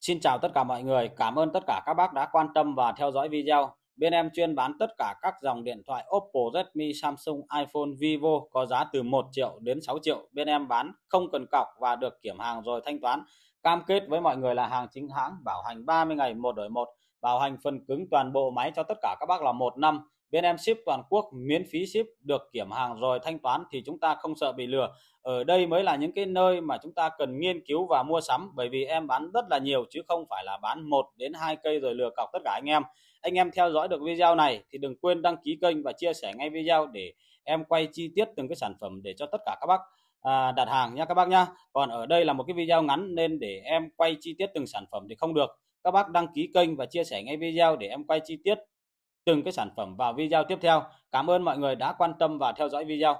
Xin chào tất cả mọi người, cảm ơn tất cả các bác đã quan tâm và theo dõi video. Bên em chuyên bán tất cả các dòng điện thoại Oppo, Redmi, Samsung, iPhone, Vivo có giá từ 1 triệu đến 6 triệu. Bên em bán không cần cọc và được kiểm hàng rồi thanh toán. Cam kết với mọi người là hàng chính hãng, bảo hành 30 ngày một đổi một, bảo hành phần cứng toàn bộ máy cho tất cả các bác là một năm bên em ship toàn quốc miễn phí ship được kiểm hàng rồi thanh toán thì chúng ta không sợ bị lừa. Ở đây mới là những cái nơi mà chúng ta cần nghiên cứu và mua sắm bởi vì em bán rất là nhiều chứ không phải là bán một đến hai cây rồi lừa cọc tất cả anh em. Anh em theo dõi được video này thì đừng quên đăng ký kênh và chia sẻ ngay video để em quay chi tiết từng cái sản phẩm để cho tất cả các bác à, đặt hàng nha các bác nha. Còn ở đây là một cái video ngắn nên để em quay chi tiết từng sản phẩm thì không được. Các bác đăng ký kênh và chia sẻ ngay video để em quay chi tiết từng cái sản phẩm vào video tiếp theo. Cảm ơn mọi người đã quan tâm và theo dõi video.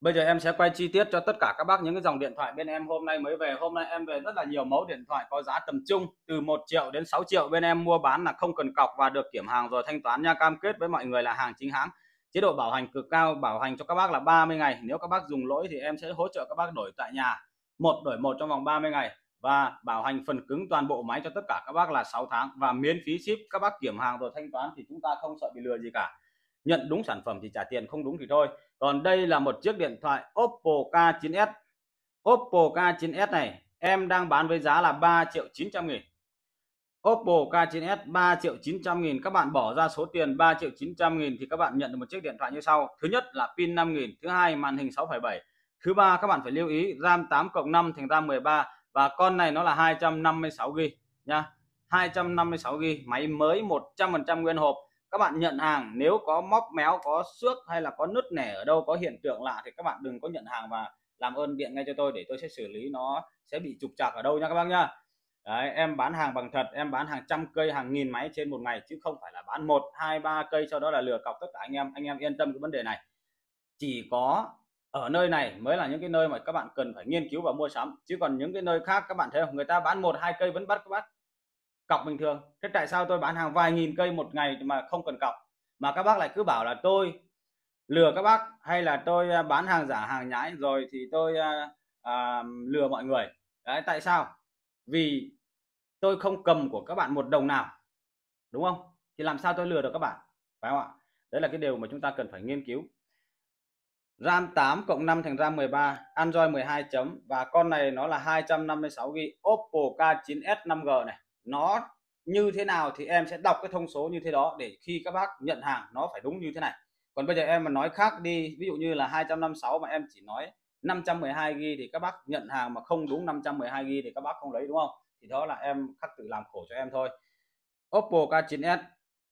Bây giờ em sẽ quay chi tiết cho tất cả các bác những cái dòng điện thoại bên em hôm nay mới về. Hôm nay em về rất là nhiều mẫu điện thoại có giá tầm trung từ 1 triệu đến 6 triệu bên em mua bán là không cần cọc và được kiểm hàng rồi thanh toán nha. Cam kết với mọi người là hàng chính hãng. Chế độ bảo hành cực cao, bảo hành cho các bác là 30 ngày. Nếu các bác dùng lỗi thì em sẽ hỗ trợ các bác đổi tại nhà. Một đổi một trong vòng 30 ngày và bảo hành phần cứng toàn bộ máy cho tất cả các bác là 6 tháng và miễn phí ship các bác kiểm hàng rồi thanh toán thì chúng ta không sợ bị lừa gì cả. Nhận đúng sản phẩm thì trả tiền không đúng thì thôi. Còn đây là một chiếc điện thoại Oppo K9s Oppo K9s này em đang bán với giá là 3 triệu 900 nghìn. Oppo K9s 3 triệu 900 nghìn các bạn bỏ ra số tiền 3 triệu 900 nghìn thì các bạn nhận được một chiếc điện thoại như sau. Thứ nhất là pin 5 nghìn thứ hai màn hình 6,7 thứ ba các bạn phải lưu ý RAM 8 cộng 5 thành ra 13 và con này nó là 256 g nha 256 g máy mới 100% nguyên hộp. Các bạn nhận hàng nếu có móc méo có xước hay là có nứt nẻ ở đâu có hiện tượng lạ thì các bạn đừng có nhận hàng và làm ơn điện ngay cho tôi để tôi sẽ xử lý. Nó sẽ bị trục trặc ở đâu nha các bác nhá. Đấy, em bán hàng bằng thật em bán hàng trăm cây hàng nghìn máy trên một ngày chứ không phải là bán một hai ba cây sau đó là lừa cọc tất cả anh em. Anh em yên tâm cái vấn đề này. Chỉ có ở nơi này mới là những cái nơi mà các bạn cần phải nghiên cứu và mua sắm. Chứ còn những cái nơi khác các bạn thấy không? Người ta bán một hai cây vẫn bắt các bác cọc bình thường. Thế tại sao tôi bán hàng vài nghìn cây một ngày mà không cần cọc? Mà các bác lại cứ bảo là tôi lừa các bác hay là tôi à, bán hàng giả hàng nhái rồi thì tôi à, à, lừa mọi người. Đấy tại sao? Vì tôi không cầm của các bạn một đồng nào. Đúng không? Thì làm sao tôi lừa được các bạn? Phải không ạ? Đấy là cái điều mà chúng ta cần phải nghiên cứu. RAM 8 cộng 5 thành RAM 13 Android 12 chấm. Và con này nó là 256 GB Oppo K9s 5G này, nó như thế nào thì em sẽ đọc cái thông số như thế đó để khi các bác nhận hàng nó phải đúng như thế này. Còn bây giờ em mà nói khác đi, ví dụ như là 256 mà em chỉ nói 512 GB thì các bác nhận hàng mà không đúng 512 GB thì các bác không lấy, đúng không? Thì đó là em khắc tự làm khổ cho em thôi. Oppo K9s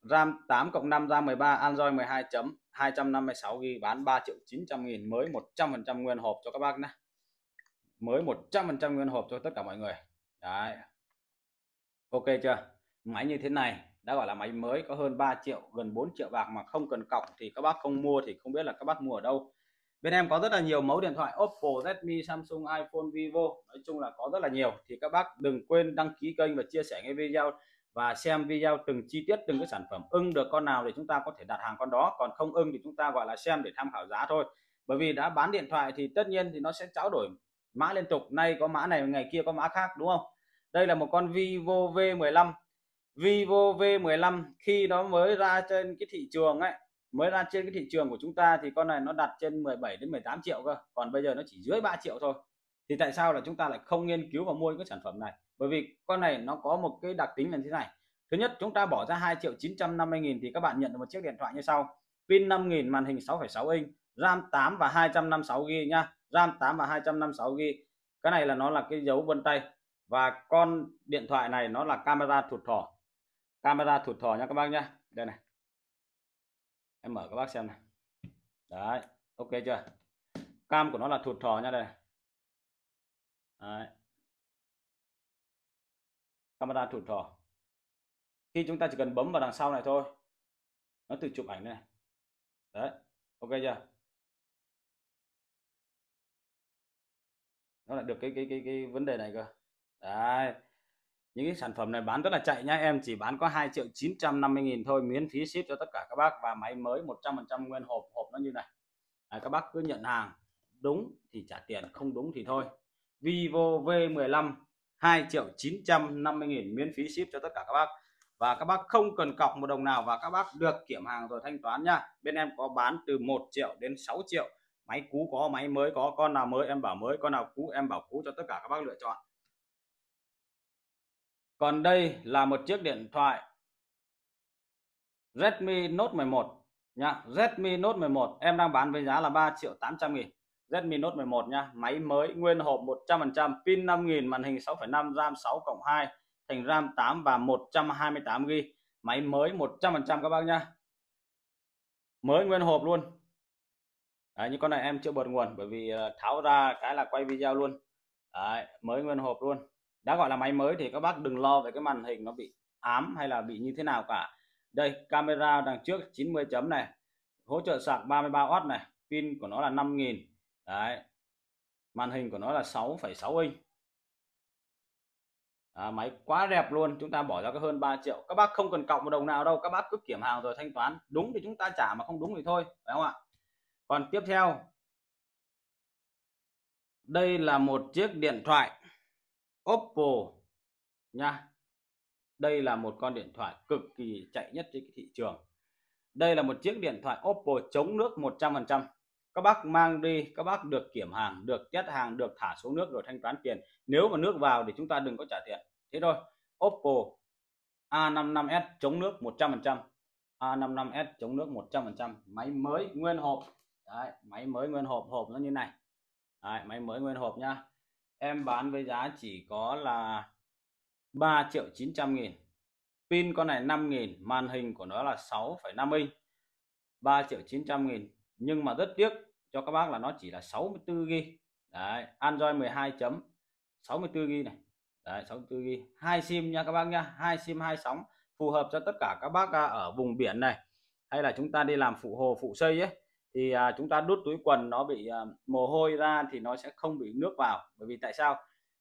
RAM 8 cộng 5 RAM 13 Android 12 chấm. 256 GB bán 3 triệu 900 nghìn mới 100% nguyên hộp cho các bác nhé. Mới 100% nguyên hộp cho tất cả mọi người. Đấy. Ok chưa? Máy như thế này đã gọi là máy mới có hơn 3 triệu gần 4 triệu bạc mà không cần cọc thì các bác không mua thì không biết là các bác mua ở đâu. Bên em có rất là nhiều mẫu điện thoại Oppo, Redmi, Samsung, iPhone, Vivo. Nói chung là có rất là nhiều. Thì các bác đừng quên đăng ký kênh và chia sẻ cái video và xem video từng chi tiết, từng cái sản phẩm ưng được con nào thì chúng ta có thể đặt hàng con đó, còn không ưng thì chúng ta gọi là xem để tham khảo giá thôi. Bởi vì đã bán điện thoại thì tất nhiên thì nó sẽ trao đổi mã liên tục, nay có mã này, ngày kia có mã khác, đúng không? Đây là một con Vivo V15 Vivo V15 khi nó mới ra trên cái thị trường ấy, mới ra trên cái thị trường của chúng ta thì con này nó đặt trên 17 đến 18 triệu cơ, còn bây giờ nó chỉ dưới 3 triệu thôi. Thì tại sao là chúng ta lại không nghiên cứu và mua những cái sản phẩm này? Bởi vì con này nó có một cái đặc tính là thế này. Thứ nhất chúng ta bỏ ra 2 triệu 950 nghìn thì các bạn nhận được một chiếc điện thoại như sau. Pin 5 nghìn màn hình 6,6 inch RAM 8 và 256 GB nha. RAM 8 và 256 GB cái này là nó là cái dấu vân tay. Và con điện thoại này nó là camera thụt thỏ. Camera thụt thỏ nha các bác nhá. Đây này. Em mở các bác xem này. Đấy ok chưa? Cam của nó là thụt thỏ nha đây này. đấy camera thủ thò. khi chúng ta chỉ cần bấm vào đằng sau này thôi nó tự chụp ảnh này. Đấy ok chưa? Nó lại được cái cái cái cái vấn đề này cơ. Đấy những cái sản phẩm này bán rất là chạy nhá. Em chỉ bán có 2 triệu 950 nghìn thôi miễn phí ship cho tất cả các bác và máy mới 100% nguyên hộp hộp nó như này. À, các bác cứ nhận hàng đúng thì trả tiền không đúng thì thôi. Vivo V15 2 triệu 950 nghìn miễn phí ship cho tất cả các bác. Và các bác không cần cọc một đồng nào và các bác được kiểm hàng rồi thanh toán nha. Bên em có bán từ 1 triệu đến 6 triệu. Máy cũ có, máy mới có, con nào mới em bảo mới, con nào cũ em bảo cũ cho tất cả các bác lựa chọn. Còn đây là một chiếc điện thoại Redmi Note 11 nha. Redmi Note 11 em đang bán với giá là 3 triệu 800 nghìn. Redmi Note 11 nha. Máy mới nguyên hộp 100% pin 5000 màn hình 6.5 RAM 6 cộng 2 thành RAM 8 và 128 GB máy mới 100% các bác nha mới nguyên hộp luôn. Đấy, như con này em chưa bật nguồn bởi vì ờ, tháo ra cái là quay video luôn. Đấy, mới nguyên hộp luôn. Đã gọi là máy mới thì các bác đừng lo về cái màn hình nó bị ám hay là bị như thế nào cả. Đây camera đằng trước 90 chấm này. Hỗ trợ sạc 33W này. Pin của nó là 5000 đấy. Màn hình của nó là 6,6 inch. À, máy quá đẹp luôn. Chúng ta bỏ ra cái hơn 3 triệu. Các bác không cần cọc một đồng nào đâu. Các bác cứ kiểm hàng rồi thanh toán. Đúng thì chúng ta trả mà không đúng thì thôi. Phải không ạ? Còn tiếp theo. Đây là một chiếc điện thoại Oppo nha. Đây là một con điện thoại cực kỳ chạy nhất trên thị trường. Đây là một chiếc điện thoại Oppo chống nước 100% các bác mang đi các bác được kiểm hàng được test hàng được thả xuống nước rồi thanh toán tiền. Nếu mà nước vào thì chúng ta đừng có trả tiền. Thế thôi. Oppo A55s chống nước 100% A55s chống nước 100% máy mới nguyên hộp. Đấy, máy mới nguyên hộp hộp nó như này. Đấy, máy mới nguyên hộp nhá. Em bán với giá chỉ có là 3 triệu 900 nghìn. Pin con này 5 nghìn màn hình của nó là 6,5 inch. 3 triệu 900 nghìn nhưng mà rất tiếc cho các bác là nó chỉ là 64 GB đấy Android 12 chấm 64 GB này. Đấy 64 GB hai sim nha các bác nha hai sim hai sóng phù hợp cho tất cả các bác à, ở vùng biển này. Hay là chúng ta đi làm phụ hồ phụ xây ấy thì à, chúng ta đút túi quần nó bị à, mồ hôi ra thì nó sẽ không bị nước vào. Bởi vì tại sao?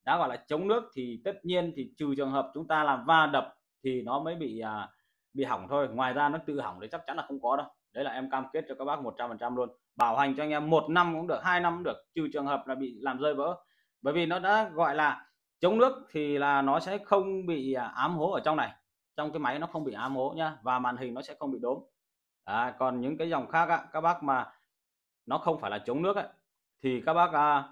Đã gọi là chống nước thì tất nhiên thì trừ trường hợp chúng ta làm va đập thì nó mới bị à, bị hỏng thôi. Ngoài ra nó tự hỏng thì chắc chắn là không có đâu đấy là em cam kết cho các bác 100% luôn. Bảo hành cho anh em một năm cũng được hai năm cũng được trừ trường hợp là bị làm rơi vỡ. Bởi vì nó đã gọi là chống nước thì là nó sẽ không bị à, ám hố ở trong này. Trong cái máy nó không bị ám hố nhá và màn hình nó sẽ không bị đốm. À, còn những cái dòng khác á, các bác mà nó không phải là chống nước ấy, thì các bác à,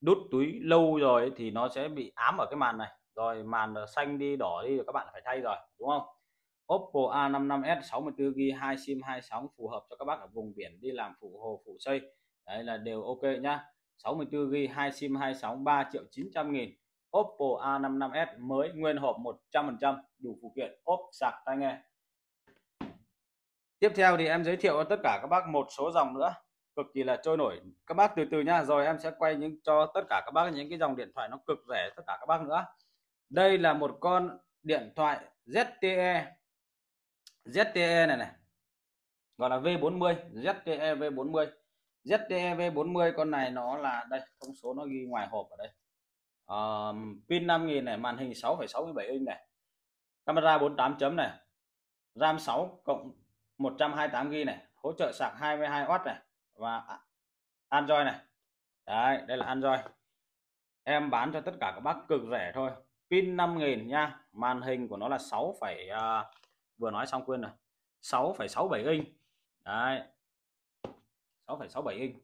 đút túi lâu rồi thì nó sẽ bị ám ở cái màn này. Rồi màn xanh đi đỏ đi các bạn phải thay rồi đúng không? Oppo A55s 64GB 2 sim 2 sóng phù hợp cho các bác ở vùng biển đi làm phụ hồ, phụ xây. Đấy là đều ok nhá. 64GB 2 sim 2 sóng 3 triệu 900 nghìn. Oppo A55s mới nguyên hộp 100% đủ phụ kiện. Ốp sạc, tai nghe. Tiếp theo thì em giới thiệu cho tất cả các bác một số dòng nữa. Cực kỳ là trôi nổi. Các bác từ từ nha rồi em sẽ quay những, cho tất cả các bác những cái dòng điện thoại nó cực rẻ tất cả các bác nữa. Đây là một con điện thoại ZTE ZTE này này gọi là V40 ZTE V40 ZTE V40 con này nó là đây thông số nó ghi ngoài hộp ở đây. Um, pin 5000 này màn hình 6,67 inch này. Camera 48 chấm này. RAM 6 cộng 128 GB này. Hỗ trợ sạc 22W này. Và Android này. Đấy đây là Android. Em bán cho tất cả các bác cực rẻ thôi. Pin 5000 nha. Màn hình của nó là 6, uh, vừa nói xong quên rồi. 6,67 inch. Đấy. 6,67 inch.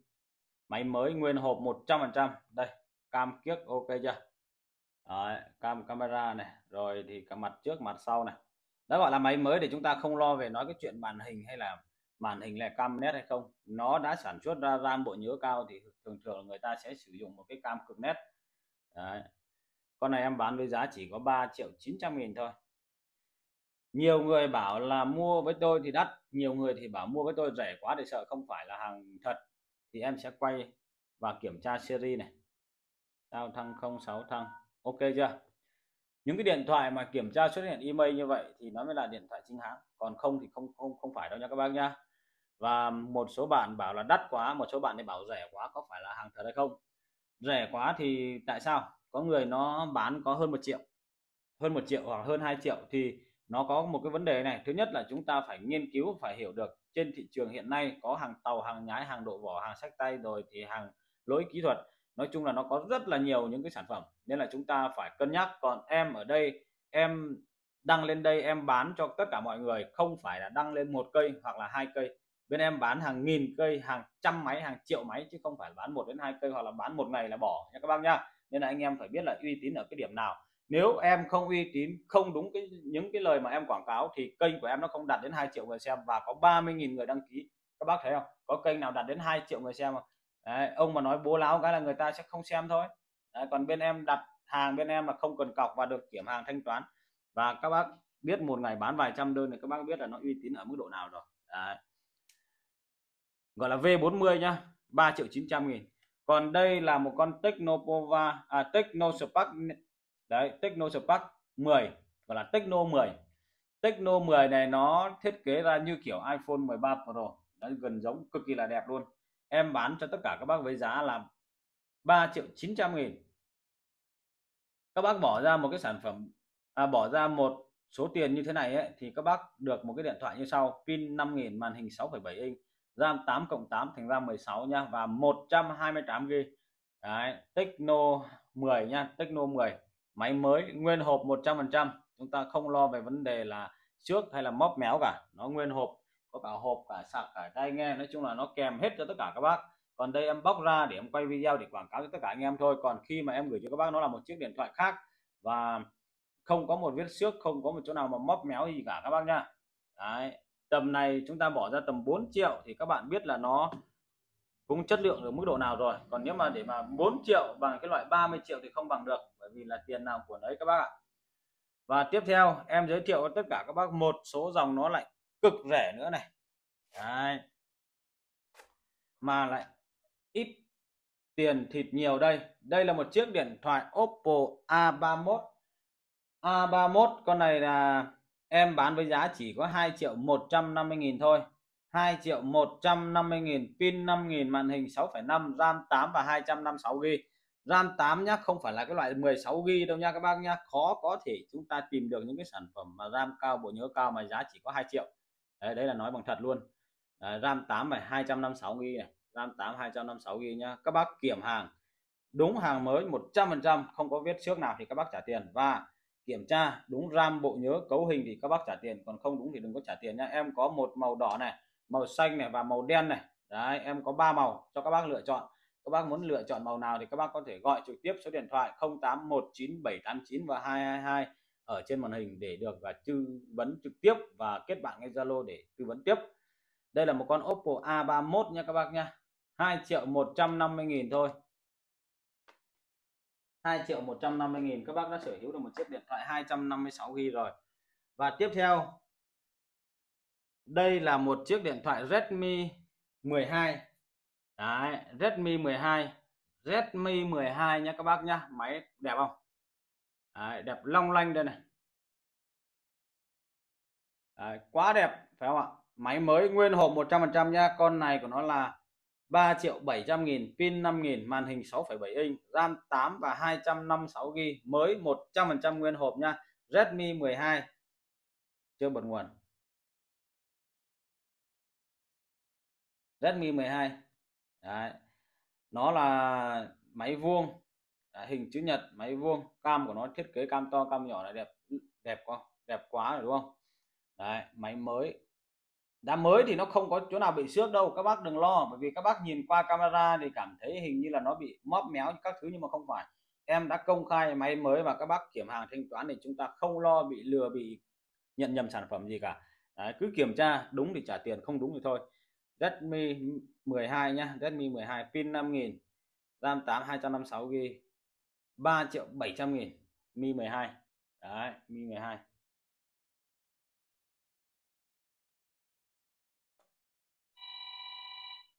Máy mới nguyên hộp 100% đây cam kiếc ok chưa? Đấy, cam camera này rồi thì cả mặt trước mặt sau này. Đó gọi là máy mới để chúng ta không lo về nói cái chuyện màn hình hay là màn hình là cam nét hay không. Nó đã sản xuất ra ram bộ nhớ cao thì thường thường người ta sẽ sử dụng một cái cam cực nét. Đấy. con này em bán với giá chỉ có 3 triệu 900 nghìn thôi nhiều người bảo là mua với tôi thì đắt, nhiều người thì bảo mua với tôi rẻ quá để sợ không phải là hàng thật. Thì em sẽ quay và kiểm tra series này. Sao thăng 06 thăng. Ok chưa? Những cái điện thoại mà kiểm tra xuất hiện email như vậy thì nó mới là điện thoại chính hãng. Còn không thì không không không phải đâu nha các bác nha. và một số bạn bảo là đắt quá, một số bạn thì bảo rẻ quá, có phải là hàng thật hay không? Rẻ quá thì tại sao? Có người nó bán có hơn một triệu, hơn một triệu hoặc hơn 2 triệu thì nó có một cái vấn đề này. Thứ nhất là chúng ta phải nghiên cứu, phải hiểu được trên thị trường hiện nay có hàng tàu, hàng nhái, hàng độ vỏ, hàng sách tay rồi thì hàng lỗi kỹ thuật. Nói chung là nó có rất là nhiều những cái sản phẩm. Nên là chúng ta phải cân nhắc. Còn em ở đây, em đăng lên đây, em bán cho tất cả mọi người, không phải là đăng lên một cây hoặc là hai cây. Bên em bán hàng nghìn cây, hàng trăm máy, hàng triệu máy, chứ không phải bán một đến hai cây hoặc là bán một ngày là bỏ nha các bác nhá nên là anh em phải biết là uy tín ở cái điểm nào nếu em không uy tín không đúng cái những cái lời mà em quảng cáo thì kênh của em nó không đạt đến 2 triệu người xem và có 30.000 người đăng ký. Các bác thấy không? Có kênh nào đạt đến 2 triệu người xem không? Đấy, ông mà nói bố láo cái là người ta sẽ không xem thôi. Đấy, còn bên em đặt hàng bên em là không cần cọc và được kiểm hàng thanh toán. Và các bác biết một ngày bán vài trăm đơn thì các bác biết là nó uy tín ở mức độ nào rồi. Đấy. gọi là V40 nhá 3 triệu 900 nghìn. Còn đây là một con Technopova à Technospark đấy Techno Spark 10 gọi là Techno 10 Techno 10 này nó thiết kế ra như kiểu iPhone 13 Pro đấy, gần giống cực kỳ là đẹp luôn. Em bán cho tất cả các bác với giá là 3 triệu 900 nghìn. Các bác bỏ ra một cái sản phẩm à, bỏ ra một số tiền như thế này ấy, thì các bác được một cái điện thoại như sau pin 5000 màn hình 6,7 inch RAM 8 cộng 8 thành RAM 16 nha và 128 GB Đấy, Techno 10 nha Techno 10 máy mới nguyên hộp 100% chúng ta không lo về vấn đề là trước hay là móp méo cả. Nó nguyên hộp, có cả hộp, cả sạc, cả tai nghe. Nói chung là nó kèm hết cho tất cả các bác. Còn đây em bóc ra để em quay video để quảng cáo cho tất cả anh em thôi. Còn khi mà em gửi cho các bác nó là một chiếc điện thoại khác và không có một vết xước, không có một chỗ nào mà móp méo gì cả các bác nha Đấy. tầm này chúng ta bỏ ra tầm 4 triệu thì các bạn biết là nó cũng chất lượng ở mức độ nào rồi. Còn nếu mà để mà 4 triệu bằng cái loại 30 triệu thì không bằng được, bởi vì là tiền nào của đấy các bác ạ. Và tiếp theo, em giới thiệu tất cả các bác một số dòng nó lại cực rẻ nữa này. Đấy. mà lại ít tiền thịt nhiều đây. Đây là một chiếc điện thoại Oppo A31 A31 con này là em bán với giá chỉ có 2 triệu 150 nghìn thôi. 2 triệu 150 nghìn pin 5000 màn hình 6,5 RAM 8 và 256 GB RAM 8 nhá không phải là cái loại 16 GB đâu nha các bác nhá. Khó có thể chúng ta tìm được những cái sản phẩm mà RAM cao bộ nhớ cao mà giá chỉ có 2 triệu. Đấy, đấy là nói bằng thật luôn. À, RAM 8 phải 256 GB này. RAM 8 256 GB nhá. Các bác kiểm hàng. Đúng hàng mới 100% không có viết trước nào thì các bác trả tiền. Và kiểm tra đúng RAM bộ nhớ cấu hình thì các bác trả tiền. Còn không đúng thì đừng có trả tiền nhá. Em có một màu đỏ này màu xanh này và màu đen này. Đấy, em có ba màu cho các bác lựa chọn. Các bác muốn lựa chọn màu nào thì các bác có thể gọi trực tiếp số điện thoại 0819789 và 222 ở trên màn hình để được và tư vấn trực tiếp và kết bạn ngay Zalo để tư vấn tiếp. Đây là một con Oppo A31 nha các bác nha. 2 triệu 150 nghìn thôi. 2 triệu 150 nghìn, các bác đã sở hữu được một chiếc điện thoại 256 GB rồi. Và tiếp theo đây là một chiếc điện thoại Redmi 12 Đấy, Redmi 12 Redmi 12 nha các bác nhá. Máy đẹp không? Đấy, đẹp long lanh đây này. Đấy, quá đẹp phải không ạ? Máy mới nguyên hộp 100% nha con này của nó là 3 triệu 700 nghìn pin 5 nghìn màn hình 6,7 inch RAM 8 và 256 GB mới 100% nguyên hộp nha Redmi 12 chưa bật nguồn. Redmi 12 Đấy. nó là máy vuông. Đấy, hình chữ nhật máy vuông. Cam của nó thiết kế cam to cam nhỏ là đẹp đẹp quá đẹp quá rồi đúng không? Đấy, máy mới. Đã mới thì nó không có chỗ nào bị xước đâu các bác đừng lo bởi vì các bác nhìn qua camera thì cảm thấy hình như là nó bị móp méo các thứ nhưng mà không phải. Em đã công khai máy mới và các bác kiểm hàng thanh toán thì chúng ta không lo bị lừa bị nhận nhầm sản phẩm gì cả. Đấy, cứ kiểm tra đúng thì trả tiền không đúng thì thôi. Redmi 12 nhá, Redmi 12 pin 5000 RAM 8 256 GB 3 triệu 700 nghìn, Mi 12 đấy, Mi 12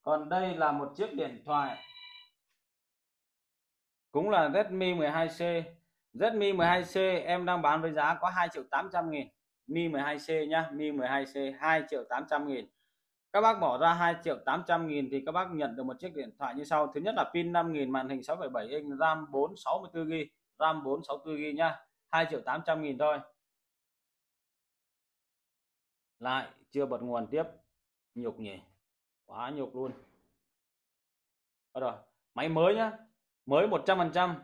còn đây là một chiếc điện thoại, cũng là Redmi 12C Redmi 12C em đang bán với giá có 2 triệu 800 nghìn. Mi 12C nhá, Mi 12C 2 triệu 800 nghìn các bác bỏ ra 2 triệu 800 nghìn thì các bác nhận được một chiếc điện thoại như sau. Thứ nhất là pin 5000 màn hình 6,7 inch RAM 4 64 GB RAM 4 64 GB nhá. 2 triệu 800 nghìn thôi. Lại chưa bật nguồn tiếp. Nhục nhỉ. Quá nhục luôn. Đó rồi máy mới nhá. Mới 100%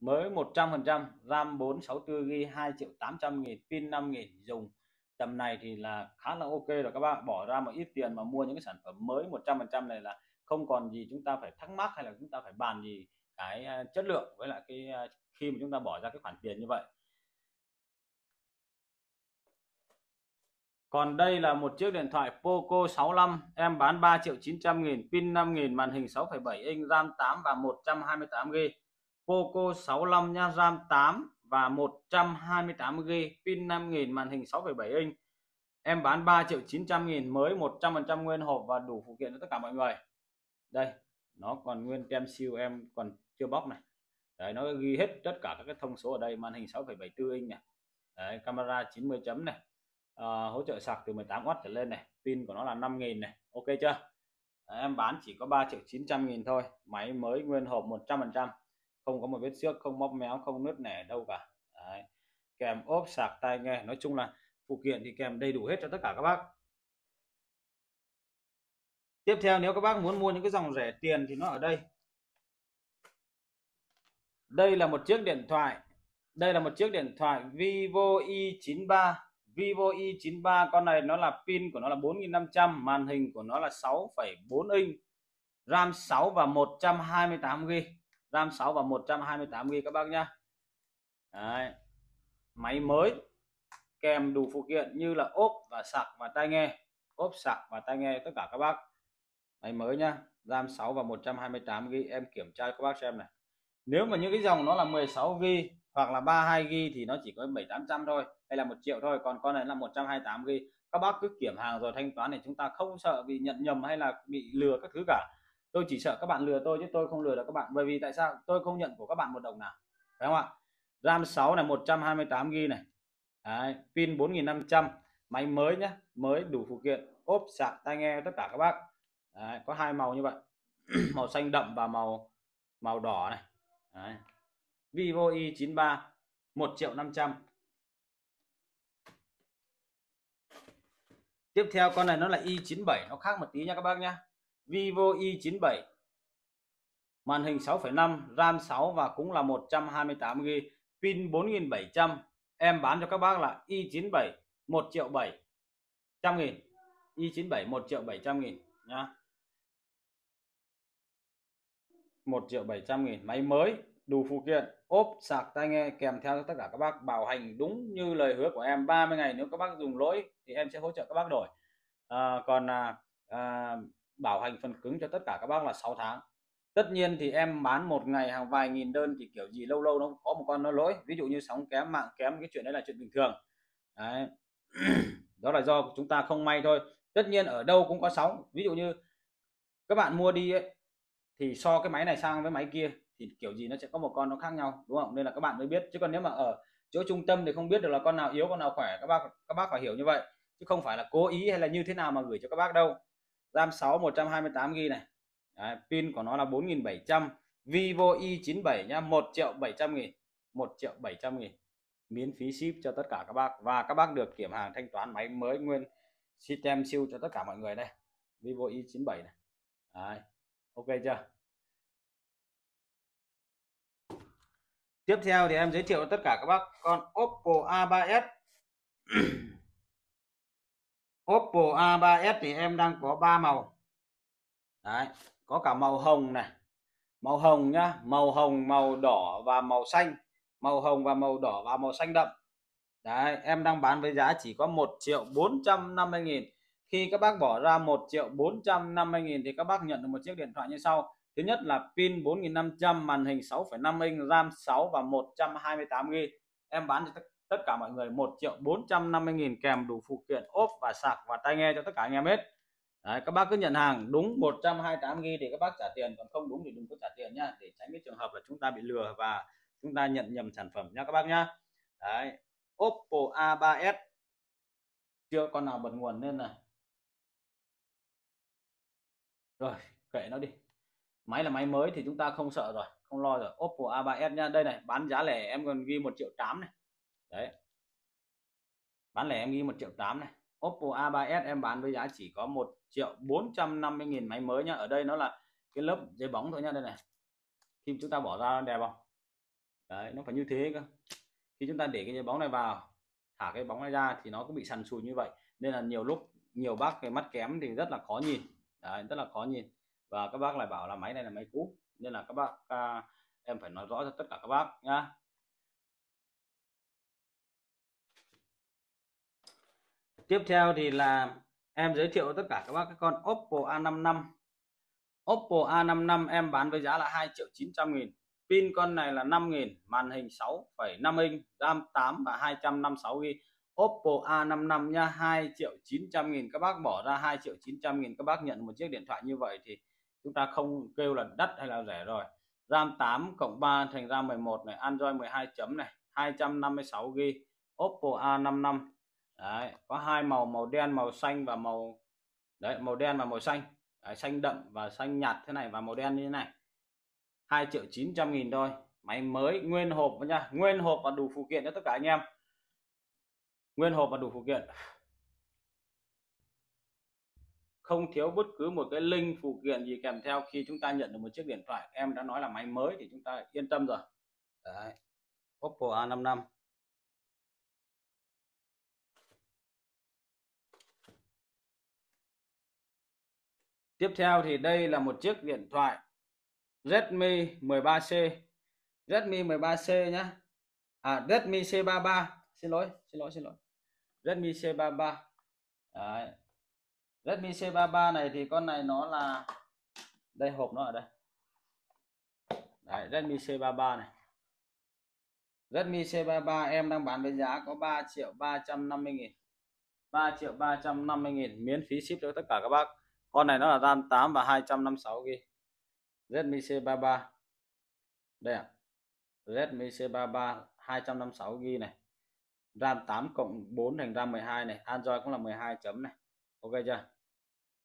mới 100% RAM 464GB 2 triệu 800 nghìn. Pin 5000 dùng tầm này thì là khá là ok rồi các bạn. Bỏ ra một ít tiền mà mua những cái sản phẩm mới 100% này là không còn gì chúng ta phải thắc mắc hay là chúng ta phải bàn gì cái à, chất lượng với lại cái à, khi mà chúng ta bỏ ra cái khoản tiền như vậy. Còn đây là một chiếc điện thoại Poco 65 em bán 3 triệu 900 nghìn pin 5 nghìn màn hình 6,7 inch RAM 8 và 128 GB Poco 65 nha RAM 8 và 128 GB pin 5000 màn hình 6,7 inch. Em bán 3 triệu 900 nghìn mới 100% nguyên hộp và đủ phụ kiện cho tất cả mọi người. Đây nó còn nguyên tem siêu em còn chưa bóc này. Đấy nó ghi hết tất cả các cái thông số ở đây màn hình 6,74 inch này. Đấy, camera 90 chấm này. À, hỗ trợ sạc từ 18W trở lên này. Pin của nó là 5.000 này. Ok chưa? Đấy, em bán chỉ có 3 triệu 900 nghìn thôi. Máy mới nguyên hộp 100% không có một vết xước không móc méo không nứt nẻ đâu cả. Đấy. kèm ốp sạc tai nghe. Nói chung là phụ kiện thì kèm đầy đủ hết cho tất cả các bác. Tiếp theo nếu các bác muốn mua những cái dòng rẻ tiền thì nó ở đây. Đây là một chiếc điện thoại. Đây là một chiếc điện thoại Vivo i93 Vivo i93 con này nó là pin của nó là 4500 màn hình của nó là 6,4 inch RAM 6 và 128 GB RAM 6 và 128 GB các bác nhá. Đấy. máy mới, kèm đủ phụ kiện như là ốp và sạc và tai nghe. Ốp, sạc và tai nghe tất cả các bác. Máy mới nhá. RAM 6 và 128 GB em kiểm tra các bác xem này. Nếu mà những cái dòng nó là 16 GB hoặc là 32 GB thì nó chỉ có 7800 thôi, hay là 1 triệu thôi. Còn con này là 128 GB các bác cứ kiểm hàng rồi thanh toán thì chúng ta không sợ bị nhận nhầm hay là bị lừa các thứ cả tôi chỉ sợ các bạn lừa tôi chứ tôi không lừa được các bạn. Bởi vì tại sao? Tôi không nhận của các bạn một đồng nào. Phải không ạ? RAM 6 này 128 g này. Đấy, pin 4500 máy mới nhá mới đủ phụ kiện. Ốp sạc tai nghe tất cả các bác. Đấy, có hai màu như vậy. Màu xanh đậm và màu màu đỏ này. Đấy. Vivo i93 1 triệu 500 tiếp theo con này nó là i97 nó khác một tí nha các bác nhé Vivo i97 màn hình 6,5 RAM 6 và cũng là 128 GB pin 4700 em bán cho các bác là i97 1 triệu 700 nghìn. I97 1 triệu 700 nghìn nhá. 1 triệu 700 nghìn máy mới đủ phụ kiện ốp sạc tai nghe kèm theo tất cả các bác bảo hành đúng như lời hứa của em. 30 ngày nếu các bác dùng lỗi thì em sẽ hỗ trợ các bác đổi. À, còn à, à, bảo hành phần cứng cho tất cả các bác là 6 tháng. Tất nhiên thì em bán một ngày hàng vài nghìn đơn thì kiểu gì lâu lâu nó có một con nó lỗi. Ví dụ như sóng kém mạng kém cái chuyện đấy là chuyện bình thường. Đấy. đó là do chúng ta không may thôi. Tất nhiên ở đâu cũng có sóng. Ví dụ như các bạn mua đi ấy, thì so cái máy này sang với máy kia thì kiểu gì nó sẽ có một con nó khác nhau đúng không? Nên là các bạn mới biết. Chứ còn nếu mà ở chỗ trung tâm thì không biết được là con nào yếu con nào khỏe. Các bác các bác phải hiểu như vậy. Chứ không phải là cố ý hay là như thế nào mà gửi cho các bác đâu. RAM 6 128 GB này. Đấy, pin của nó là 4700 Vivo i97 nhá 1 triệu 700 nghìn 1 triệu 700 nghìn. Miễn phí ship cho tất cả các bác. Và các bác được kiểm hàng thanh toán máy mới nguyên system siêu cho tất cả mọi người đây. Vivo i97 này. Đấy, ok chưa? Tiếp theo thì em giới thiệu tất cả các bác con Oppo A3s Oppo A3s thì em đang có 3 màu. Đấy, có cả màu hồng này màu hồng nhá màu hồng màu đỏ và màu xanh màu hồng và màu đỏ và màu xanh đậm. Đấy, em đang bán với giá chỉ có 1 triệu 450 nghìn. Khi các bác bỏ ra 1 triệu 450 nghìn thì các bác nhận được một chiếc điện thoại như sau. Thứ nhất là pin 4500 màn hình 6,5 inch RAM 6 và 128 GB em bán cho tất cả mọi người 1 triệu 450 nghìn kèm đủ phụ kiện ốp và sạc và tai nghe cho tất cả anh em hết. Đấy, các bác cứ nhận hàng đúng 128 ghi thì các bác trả tiền còn không đúng thì đừng có trả tiền nhá để tránh cái trường hợp là chúng ta bị lừa và chúng ta nhận nhầm sản phẩm nha các bác nhá. Đấy, Oppo A3s chưa con nào bật nguồn nên này rồi kệ nó đi. Máy là máy mới thì chúng ta không sợ rồi không lo rồi. Oppo A3s nha đây này bán giá lẻ em còn ghi một triệu tám này đấy. Bán lẻ em ghi một triệu tám này. Oppo A3s em bán với giá chỉ có một triệu 450 nghìn máy mới nhá. Ở đây nó là cái lớp giấy bóng thôi nhá. Đây này. Khi chúng ta bỏ ra đẹp không? Đấy nó phải như thế cơ. Khi chúng ta để cái bóng này vào thả cái bóng này ra thì nó cũng bị sần sùi như vậy. Nên là nhiều lúc nhiều bác cái mắt kém thì rất là khó nhìn. Đấy, rất là khó nhìn. Và các bác lại bảo là máy này là máy cũ. Nên là các bác à, em phải nói rõ cho tất cả các bác nhá. Tiếp theo thì là em giới thiệu tất cả các bác cái con Oppo A55 Oppo A55 em bán với giá là 2 triệu 900 nghìn. Pin con này là 5 nghìn màn hình 6,5 inch RAM 8 và 256 GB Oppo A55 nha 2 triệu 900 nghìn. Các bác bỏ ra 2 triệu 900 nghìn các bác nhận một chiếc điện thoại như vậy thì chúng ta không kêu là đắt hay là rẻ rồi. RAM 8 cộng 3 thành RAM 11 này Android 12 chấm này 256 GB Oppo A55 đấy có hai màu màu đen màu xanh và màu đấy màu đen và màu xanh. Đấy, xanh đậm và xanh nhạt thế này và màu đen như thế này. 2 triệu 900 nghìn thôi. Máy mới nguyên hộp nha nguyên hộp và đủ phụ kiện cho tất cả anh em. Nguyên hộp và đủ phụ kiện. Không thiếu bất cứ một cái link phụ kiện gì kèm theo khi chúng ta nhận được một chiếc điện thoại. Em đã nói là máy mới thì chúng ta yên tâm rồi. Đấy. Oppo A55 tiếp theo thì đây là một chiếc điện thoại Redmi 13C Redmi 13C nhá. À Redmi C33 xin lỗi xin lỗi xin lỗi. Redmi C33 Đấy. Redmi C33 này thì con này nó là đây hộp nó ở đây. Đấy, Redmi C33 này. Redmi C33 em đang bán với giá có 3 triệu 350 nghìn. 3 triệu 350 nghìn miễn phí ship cho tất cả các bác con này nó là RAM 8 và 256 GB Redmi C33 đây ạ. À. Redmi C33 256 GB này. RAM 8 cộng 4 thành RAM 12 này. Android cũng là 12 chấm này. Ok chưa?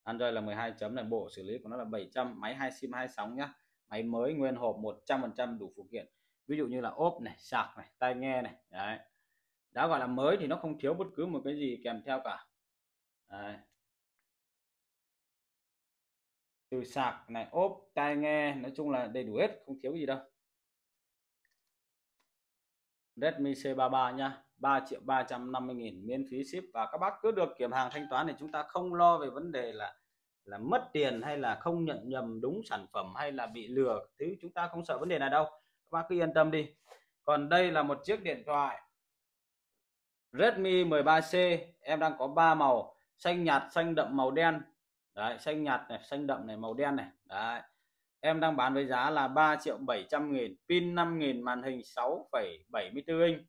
Android là 12 chấm này. Bộ xử lý của nó là 700 máy 2 sim 2 sóng nhá. Máy mới nguyên hộp 100% đủ phụ kiện. Ví dụ như là ốp này, sạc này, tai nghe này. Đấy. Đã gọi là mới thì nó không thiếu bất cứ một cái gì kèm theo cả. Đấy từ sạc này, ốp, tai nghe, nói chung là đầy đủ hết, không thiếu gì đâu. Redmi C33 nha 3 triệu 350 nghìn miễn phí ship. Và các bác cứ được kiểm hàng thanh toán thì chúng ta không lo về vấn đề là là mất tiền hay là không nhận nhầm đúng sản phẩm hay là bị lừa, thứ chúng ta không sợ vấn đề này đâu. Các bác cứ yên tâm đi. Còn đây là một chiếc điện thoại Redmi 13C em đang có 3 màu, xanh nhạt, xanh đậm màu đen đấy xanh nhạt này xanh đậm này màu đen này. Đấy. Em đang bán với giá là 3 triệu 700 nghìn pin 5 nghìn màn hình 6,74 inch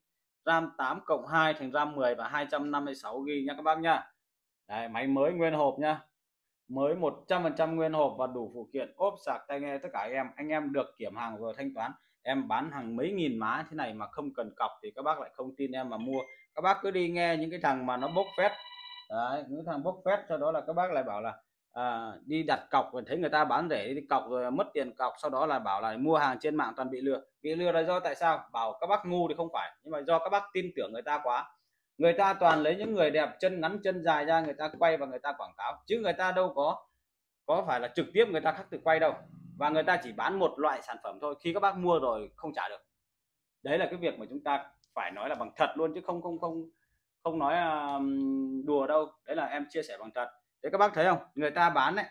RAM 8 cộng 2 thành RAM 10 và 256 GB nha các bác nha Đấy, máy mới nguyên hộp nha mới 100% nguyên hộp và đủ phụ kiện ốp sạc tai nghe tất cả anh em. Anh em được kiểm hàng rồi thanh toán. Em bán hàng mấy nghìn má thế này mà không cần cọc thì các bác lại không tin em mà mua. Các bác cứ đi nghe những cái thằng mà nó bốc phét. Đấy những thằng bốc phét sau đó là các bác lại bảo là à, đi đặt cọc và thấy người ta bán rẻ đi cọc rồi mất tiền cọc sau đó là bảo là mua hàng trên mạng toàn bị lừa. Bị lừa là do tại sao? Bảo các bác ngu thì không phải nhưng mà do các bác tin tưởng người ta quá. Người ta toàn lấy những người đẹp chân ngắn chân dài ra người ta quay và người ta quảng cáo. Chứ người ta đâu có có phải là trực tiếp người ta khắc từ quay đâu. Và người ta chỉ bán một loại sản phẩm thôi khi các bác mua rồi không trả được. Đấy là cái việc mà chúng ta phải nói là bằng thật luôn chứ không không không không nói à, đùa đâu. Đấy là em chia sẻ bằng thật đấy các bác thấy không? Người ta bán đấy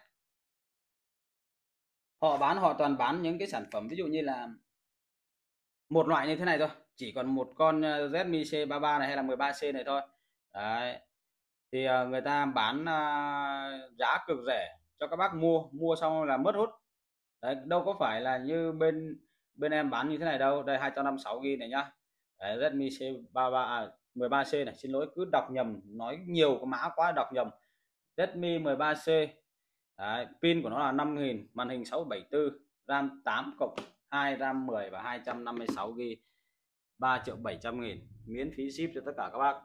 họ bán họ toàn bán những cái sản phẩm ví dụ như là một loại như thế này thôi. Chỉ còn một con ờ, Redmi C33 này hay là 13C này thôi. Đấy. Thì ờ, người ta bán ờ, giá cực rẻ cho các bác mua mua xong là mất hút. Đấy đâu có phải là như bên bên em bán như thế này đâu. Đây 256 GB này nhá. Đấy, Redmi C33 à, 13C này. Xin lỗi cứ đọc nhầm nói nhiều cái mã quá đọc nhầm. Redmi 13C Đấy, pin của nó là 5000 màn hình 674 RAM 8 cộng 2 RAM 10 và 256 GB 3 triệu 700 nghìn. Miễn phí ship cho tất cả các bác.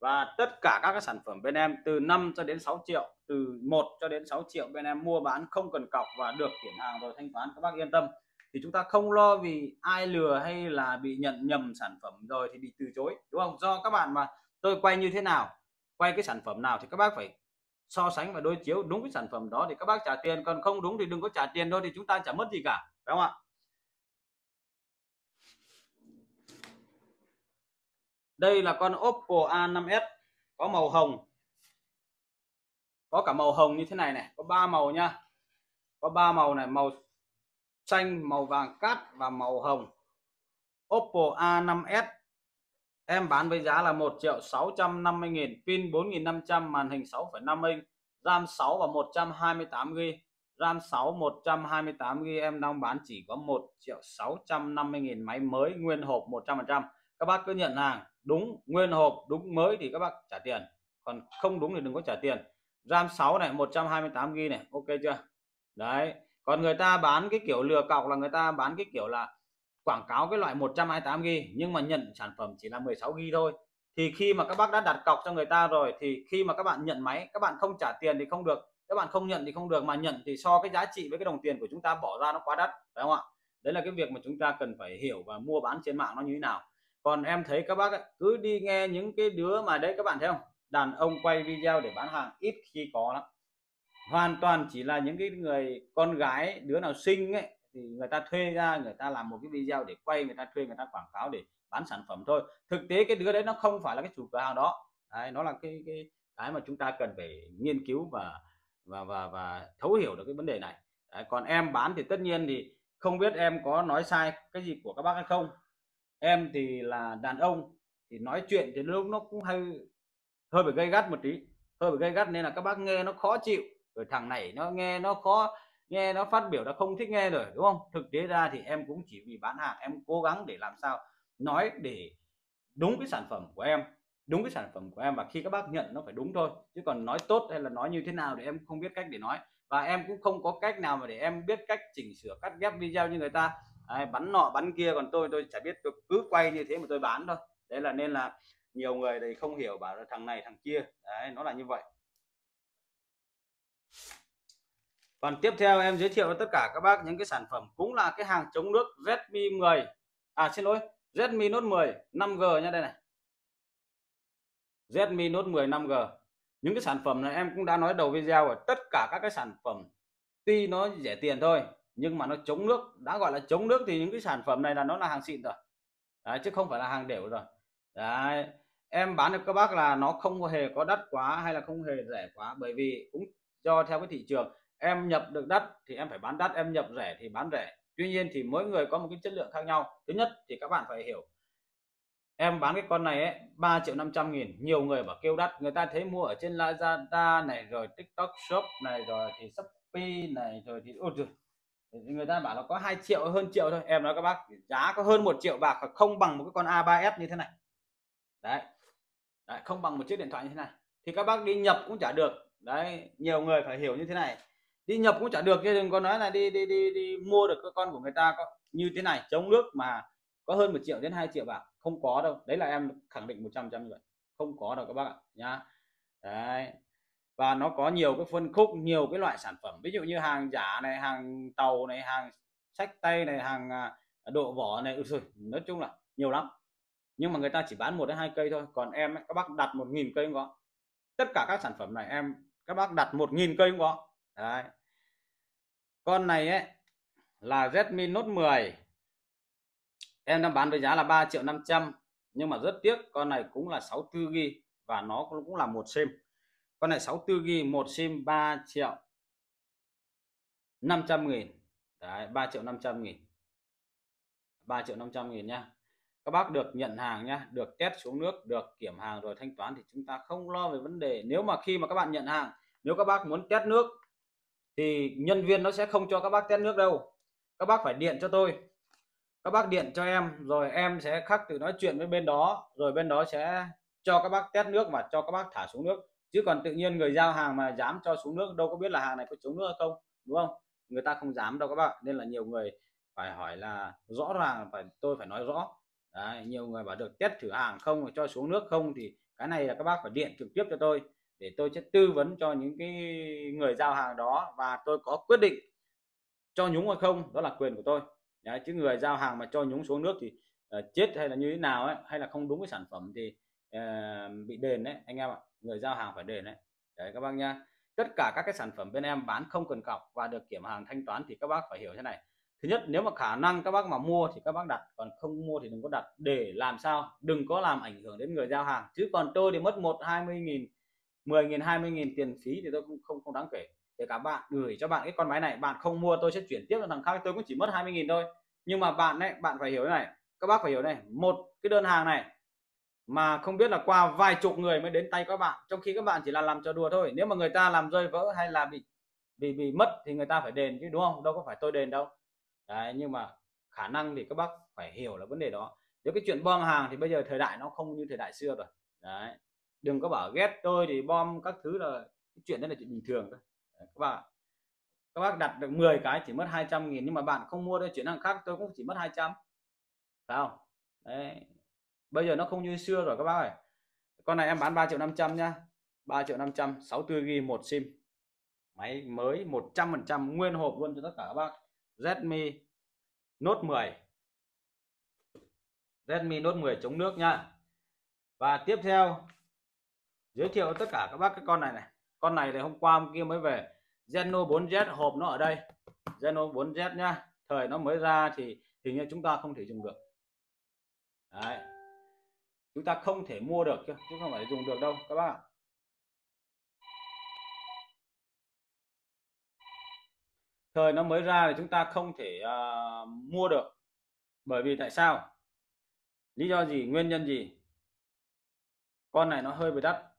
Và tất cả các sản phẩm bên em từ 5 cho đến 6 triệu từ 1 cho đến 6 triệu bên em mua bán không cần cọc và được chuyển hàng rồi thanh toán các bác yên tâm. Thì chúng ta không lo vì ai lừa hay là bị nhận nhầm sản phẩm rồi thì bị từ chối đúng không? Do các bạn mà tôi quay như thế nào quay cái sản phẩm nào thì các bác phải so sánh và đối chiếu đúng cái sản phẩm đó thì các bác trả tiền, còn không đúng thì đừng có trả tiền đâu thì chúng ta chả mất gì cả, phải không ạ? Đây là con Oppo A5s có màu hồng. Có cả màu hồng như thế này này, có ba màu nha. Có ba màu này, màu xanh, màu vàng cát và màu hồng. Oppo A5s em bán với giá là 1 triệu 650 nghìn pin 4500 màn hình 6,5 inch RAM 6 và 128 GB RAM 6 128 GB em đang bán chỉ có 1 triệu 650 nghìn máy mới nguyên hộp 100% các bác cứ nhận hàng đúng nguyên hộp đúng mới thì các bác trả tiền. Còn không đúng thì đừng có trả tiền. RAM 6 này 128 GB này ok chưa? Đấy còn người ta bán cái kiểu lừa cọc là người ta bán cái kiểu là quảng cáo cái loại 128 GB nhưng mà nhận sản phẩm chỉ là 16 GB thôi. Thì khi mà các bác đã đặt cọc cho người ta rồi thì khi mà các bạn nhận máy các bạn không trả tiền thì không được. Các bạn không nhận thì không được mà nhận thì so cái giá trị với cái đồng tiền của chúng ta bỏ ra nó quá đắt phải không ạ? Đấy là cái việc mà chúng ta cần phải hiểu và mua bán trên mạng nó như thế nào. Còn em thấy các bác ấy, cứ đi nghe những cái đứa mà đấy các bạn thấy không? Đàn ông quay video để bán hàng ít khi có lắm. Hoàn toàn chỉ là những cái người con gái đứa nào xinh ấy thì người ta thuê ra người ta làm một cái video để quay người ta thuê người ta quảng cáo để bán sản phẩm thôi. Thực tế cái đứa đấy nó không phải là cái chủ cửa hàng đó. Đấy, nó là cái cái cái mà chúng ta cần phải nghiên cứu và và và và thấu hiểu được cái vấn đề này. Đấy, còn em bán thì tất nhiên thì không biết em có nói sai cái gì của các bác hay không. Em thì là đàn ông thì nói chuyện thì lúc nó cũng hay hơi bị gây gắt một tí hơi bị gây gắt nên là các bác nghe nó khó chịu. Rồi thằng này nó nghe nó khó nghe nó phát biểu nó không thích nghe rồi đúng không? Thực tế ra thì em cũng chỉ vì bán hàng em cố gắng để làm sao nói để đúng cái sản phẩm của em đúng cái sản phẩm của em và khi các bác nhận nó phải đúng thôi. Chứ còn nói tốt hay là nói như thế nào thì em không biết cách để nói. Và em cũng không có cách nào mà để em biết cách chỉnh sửa cắt ghép video như người ta. Đấy, bắn nọ bắn kia còn tôi tôi chả biết tôi cứ quay như thế mà tôi bán thôi. Đấy là nên là nhiều người thì không hiểu bảo là thằng này thằng kia. Đấy nó là như vậy. Còn tiếp theo em giới thiệu với tất cả các bác những cái sản phẩm cũng là cái hàng chống nước Redmi 10 à xin lỗi Redmi Note 10 5G nha đây này. Redmi Note 10 5G những cái sản phẩm này em cũng đã nói đầu video rồi tất cả các cái sản phẩm tuy nó rẻ tiền thôi nhưng mà nó chống nước đã gọi là chống nước thì những cái sản phẩm này là nó là hàng xịn rồi. Đấy, chứ không phải là hàng đều rồi. Đấy em bán được các bác là nó không hề có đắt quá hay là không hề rẻ quá bởi vì cũng do theo cái thị trường em nhập được đắt thì em phải bán đắt em nhập rẻ thì bán rẻ. Tuy nhiên thì mỗi người có một cái chất lượng khác nhau. Thứ nhất thì các bạn phải hiểu, em bán cái con này ấy 3 triệu 500 nghìn, nhiều người bảo kêu đắt. Người ta thấy mua ở trên Lazada này, rồi TikTok Shop này, rồi thì Shopee này, rồi thì, ôi trời người ta bảo là có 2 triệu, hơn triệu thôi. Em nói các bác, giá có hơn một triệu bạc không bằng một cái con A3s như thế này. Đấy. đấy, không bằng một chiếc điện thoại như thế này. Thì các bác đi nhập cũng chả được. Đấy, nhiều người phải hiểu như thế này đi nhập cũng chả được chứ đừng có nói là đi đi đi đi mua được cái con của người ta có như thế này chống nước mà có hơn một triệu đến 2 triệu bạc không có đâu. Đấy là em khẳng định 100 trăm như vậy. Không có đâu các bác ạ nhá. Đấy. Và nó có nhiều cái phân khúc nhiều cái loại sản phẩm. Ví dụ như hàng giả này hàng tàu này hàng sách tay này hàng à, độ vỏ này. Ừ, nói chung là nhiều lắm. Nhưng mà người ta chỉ bán một đến hai cây thôi. Còn em ấy, các bác đặt một nghìn cây không có. Tất cả các sản phẩm này em các bác đặt một nghìn cây không có. Đấy con này ấy là Redmi Note 10 em đang bán với giá là 3 triệu 500 nhưng mà rất tiếc con này cũng là 64 GB và nó cũng là một sim. Con này 64 GB một sim 3 triệu 500 nghìn. Đấy, 3 triệu 500 nghìn. 3 triệu 500 nghìn nha các bác được nhận hàng nhá được test xuống nước được kiểm hàng rồi thanh toán thì chúng ta không lo về vấn đề. Nếu mà khi mà các bạn nhận hàng nếu các bác muốn test nước thì nhân viên nó sẽ không cho các bác test nước đâu. Các bác phải điện cho tôi. Các bác điện cho em rồi em sẽ khắc từ nói chuyện với bên đó rồi bên đó sẽ cho các bác test nước và cho các bác thả xuống nước. Chứ còn tự nhiên người giao hàng mà dám cho xuống nước đâu có biết là hàng này có chống nước hay không đúng không? Người ta không dám đâu các bạn nên là nhiều người phải hỏi là rõ ràng phải tôi phải nói rõ. Đấy, nhiều người bảo được test thử hàng không cho xuống nước không thì cái này là các bác phải điện trực tiếp cho tôi để tôi sẽ tư vấn cho những cái người giao hàng đó và tôi có quyết định cho nhúng hay không đó là quyền của tôi. Đấy, chứ người giao hàng mà cho nhúng xuống nước thì uh, chết hay là như thế nào ấy hay là không đúng cái sản phẩm thì uh, bị đền đấy anh em ạ người giao hàng phải đền đấy đấy các bác nhá. Tất cả các cái sản phẩm bên em bán không cần cọc và được kiểm hàng thanh toán thì các bác phải hiểu thế này. Thứ nhất nếu mà khả năng các bác mà mua thì các bác đặt còn không mua thì đừng có đặt. Để làm sao? Đừng có làm ảnh hưởng đến người giao hàng. Chứ còn tôi thì mất một hai mươi nghìn mười nghìn, hai mươi nghìn tiền phí thì tôi không không không đáng kể. Để cả bạn gửi cho bạn cái con máy này, bạn không mua, tôi sẽ chuyển tiếp cho thằng khác, tôi cũng chỉ mất 20.000 thôi. Nhưng mà bạn ấy, bạn phải hiểu thế này, các bác phải hiểu này, một cái đơn hàng này mà không biết là qua vài chục người mới đến tay các bạn, trong khi các bạn chỉ là làm cho đùa thôi. Nếu mà người ta làm rơi vỡ hay là bị bị bị mất thì người ta phải đền chứ, đúng không? Đâu có phải tôi đền đâu. Đấy, nhưng mà khả năng thì các bác phải hiểu là vấn đề đó. Nếu cái chuyện bom hàng thì bây giờ thời đại nó không như thời đại xưa rồi. Đấy đừng có bảo ghét tôi thì bom các thứ là, cái chuyện đó là chuyện bình thường thôi. Các bạn, các bác đặt được 10 cái chỉ mất 200 nghìn, nhưng mà bạn không mua đây chuyển hàng khác tôi cũng chỉ mất 200 phải không? Đấy. Bây giờ nó không như xưa rồi các bác ơi. Con này em bán 3 triệu 500 nhá. 3 triệu 500 64 ghi, một sim. Máy mới 100 phần trăm, nguyên hộp luôn cho tất cả các bác. Redmi Note 10 Redmi Note 10 chống nước nha và tiếp theo giới thiệu tất cả các bác cái con này này. Con này thì hôm qua hôm kia mới về. Zeno 4Z hộp nó ở đây. Zeno 4Z nhá. Thời nó mới ra thì hình như chúng ta không thể dùng được. Đấy. chúng ta không thể mua được chứ không phải dùng được đâu các bác thời nó mới ra thì chúng ta không thể uh, mua được. Bởi vì tại sao? Lý do gì? Nguyên nhân gì? Con này nó hơi bị đắt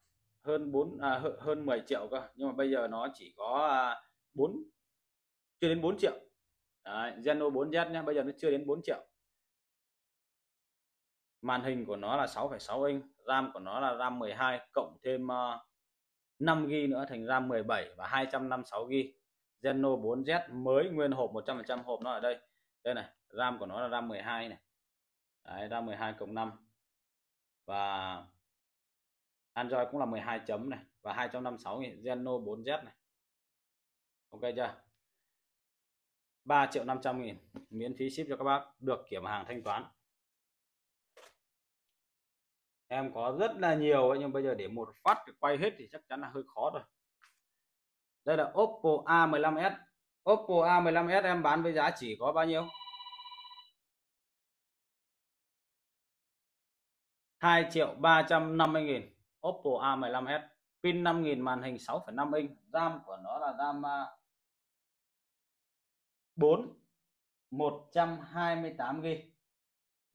hơn 4 à, hơn 10 triệu cơ. Nhưng mà bây giờ nó chỉ có à, 4 chưa đến 4 triệu. Đấy, Zeno 4Z nhé bây giờ nó chưa đến 4 triệu. Màn hình của nó là 6,6 inch RAM của nó là RAM 12 cộng thêm ờ, 5 GB nữa thành RAM 17 và 256 GB Zeno 4Z mới nguyên hộp 100% hộp nó ở đây. Đây này RAM của nó là RAM 12 này. Đấy, RAM 12 cộng 5 và Android cũng là 12 chấm này và 256 nghìn Zeno 4Z này. Ok chưa? 3 triệu 500 nghìn miễn phí ship cho các bác được kiểm hàng thanh toán. Em có rất là nhiều ấy, nhưng bây giờ để một phát quay hết thì chắc chắn là hơi khó rồi. Đây là Oppo A15s Oppo A15s em bán với giá chỉ có bao nhiêu? 2 triệu 350 nghìn. Oppo A15s pin 5000 màn hình 6,5 inch RAM của nó là RAM 4 128 GB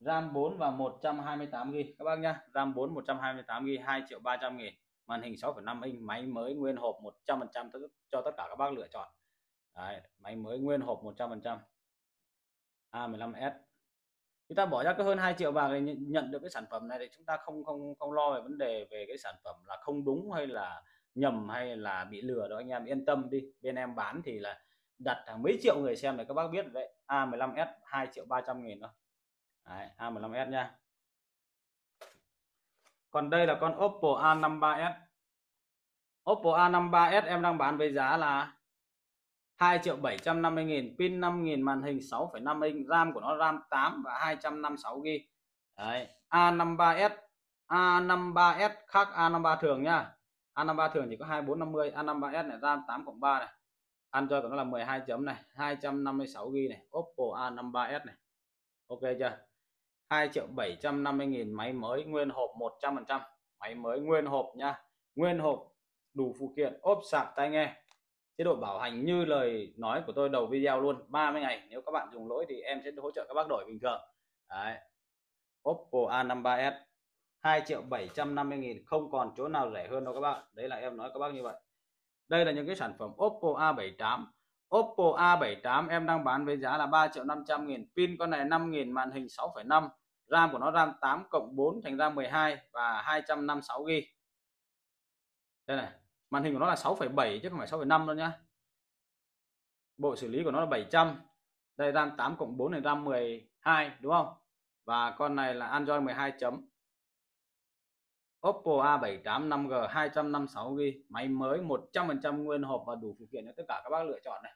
RAM 4 và 128 GB các bác nhá RAM 4 128 GB 2 triệu 300 nghìn màn hình 6,5 inch máy mới nguyên hộp 100% cho tất cả các bác lựa chọn. Đấy, máy mới nguyên hộp 100% A15s chúng ta bỏ ra có hơn 2 triệu vàng để nhận được cái sản phẩm này thì chúng ta không không không lo về vấn đề về cái sản phẩm là không đúng hay là nhầm hay là bị lừa đâu. Anh em yên tâm đi. Bên em bán thì là đặt hàng mấy triệu người xem này các bác biết đấy. A15s 2 triệu 300 nghìn thôi. Đấy, A15s nha. Còn đây là con Oppo A53s Oppo A53s em đang bán với giá là 2 triệu 750 nghìn pin 5 nghìn màn hình 6,5 inch RAM của nó RAM 8 và 256 GB Đấy, A53s A53s khác A53 thường nhá. A53 thường chỉ có 2450 A53s này RAM 8 cộng 3 này. Android của nó là 12 chấm này 256 GB này Oppo A53s này. Ok chưa? 2 triệu 750 nghìn máy mới nguyên hộp 100% máy mới nguyên hộp nha nguyên hộp đủ phụ kiện ốp sạc tai nghe chế độ bảo hành như lời nói của tôi đầu video luôn 30 ngày. Nếu các bạn dùng lỗi thì em sẽ hỗ trợ các bác đổi bình thường. Đấy. Oppo A53s 2 triệu 750 nghìn. Không còn chỗ nào rẻ hơn đâu các bạn. Đấy là em nói các bác như vậy. Đây là những cái sản phẩm Oppo A78 Oppo A78 em đang bán với giá là 3 triệu 500 nghìn. Pin con này 5 nghìn màn hình 6,5 RAM của nó RAM 8 cộng 4 thành RAM 12 và 256 GB đây này màn hình của nó là 6,7 chứ không phải 6,5 đâu nhá. Bộ xử lý của nó là 700 đây RAM 8 cộng 4 này RAM 12 đúng không? Và con này là Android 12 chấm. Oppo A78 5G 256 GB máy mới 100% nguyên hộp và đủ phụ kiện cho tất cả các bác lựa chọn này.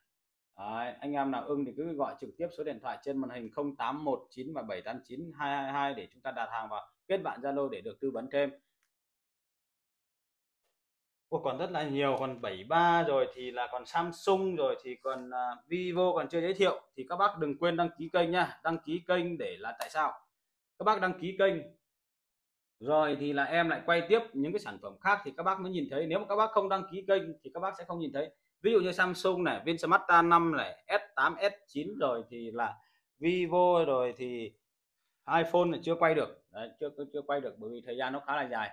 Đấy, anh em nào ưng thì cứ gọi trực tiếp số điện thoại trên màn hình 0819 và 789 222 để chúng ta đặt hàng và kết bạn Zalo để được tư vấn thêm. Ủa, còn rất là nhiều còn 73 rồi thì là còn Samsung rồi thì còn uh, Vivo còn chưa giới thiệu. Thì các bác đừng quên đăng ký kênh nha. Đăng ký kênh để là tại sao? Các bác đăng ký kênh. Rồi thì là em lại quay tiếp những cái sản phẩm khác thì các bác mới nhìn thấy. Nếu mà các bác không đăng ký kênh thì các bác sẽ không nhìn thấy. Ví dụ như Samsung này Vinsmart A5 này S8 S9 rồi thì là Vivo rồi thì iPhone là chưa quay được. Đấy, chưa chưa quay được bởi vì thời gian nó khá là dài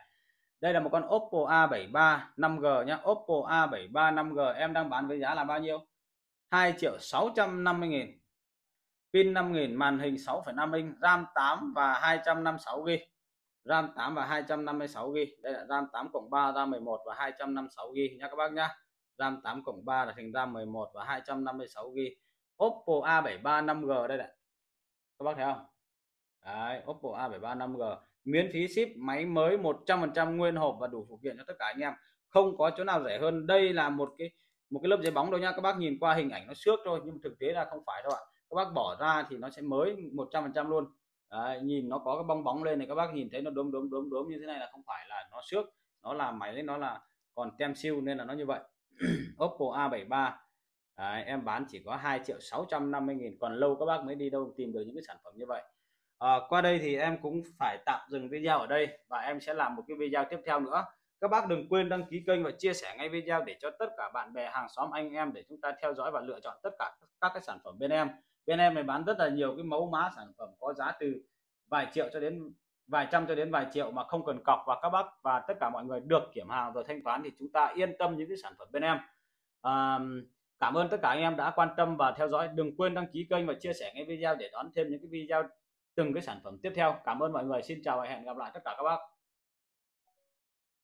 đây là một con Oppo A73 5G nhá. Oppo A73 5G em đang bán với giá là bao nhiêu? 2 triệu 650 nghìn. Pin 5000 màn hình 6,5 inch RAM 8 và 256 GB RAM 8 và 256 GB đây là RAM 8 cộng 3 RAM 11 và 256 GB nha các bác nhá. RAM 8 cộng 3 là thành RAM 11 và 256 GB Oppo A73 5G đây này. Các bác thấy không? Đấy, Oppo A73 5G miễn phí ship máy mới 100% nguyên hộp và đủ phụ kiện cho tất cả anh em. Không có chỗ nào rẻ hơn. Đây là một cái một cái lớp giấy bóng đâu nha các bác nhìn qua hình ảnh nó xước thôi nhưng thực tế là không phải đâu ạ. Các bác bỏ ra thì nó sẽ mới 100% luôn. Đấy, nhìn nó có cái bong bóng lên này các bác nhìn thấy nó đốm đốm đốm đốm như thế này là không phải là nó xước. Nó là máy nó là còn tem siêu nên là nó như vậy. Oppo A73 Đấy, em bán chỉ có 2 triệu 650 nghìn. Còn lâu các bác mới đi đâu tìm được những cái sản phẩm như vậy à, qua đây thì em cũng phải tạm dừng video ở đây và em sẽ làm một cái video tiếp theo nữa. Các bác đừng quên đăng ký kênh và chia sẻ ngay video để cho tất cả bạn bè hàng xóm anh em để chúng ta theo dõi và lựa chọn tất cả các cái sản phẩm bên em. Bên em này bán rất là nhiều cái mẫu mã sản phẩm có giá từ vài triệu cho đến vài trăm cho đến vài triệu mà không cần cọc và các bác và tất cả mọi người được kiểm hàng rồi thanh toán thì chúng ta yên tâm những cái sản phẩm bên em. À, cảm ơn tất cả anh em đã quan tâm và theo dõi. Đừng quên đăng ký kênh và chia sẻ ngay video để đón thêm những cái video từng cái sản phẩm tiếp theo. Cảm ơn mọi người. Xin chào và hẹn gặp lại tất cả các bác.